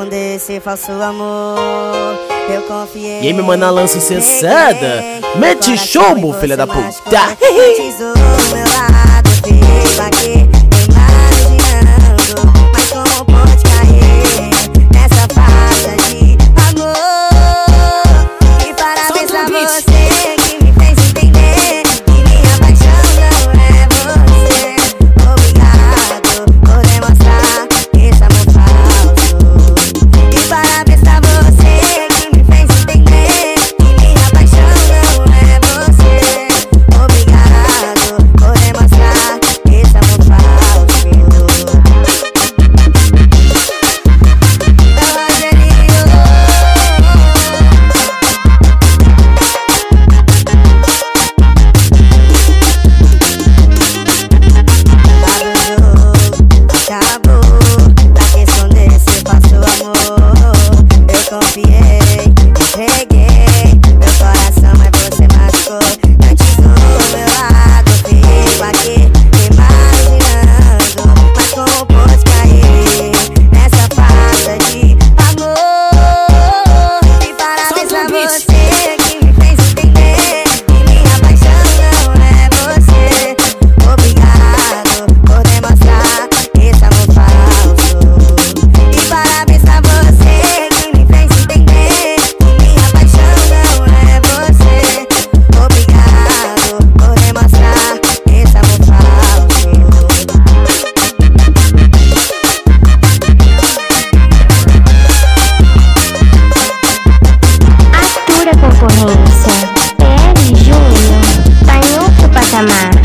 Esconder esse falso amor? Eu confiei. E aí, meu mano, lança cessada. Mete chumbo, filha da puta. Concorrência. PL Júnior tá em outro patamar.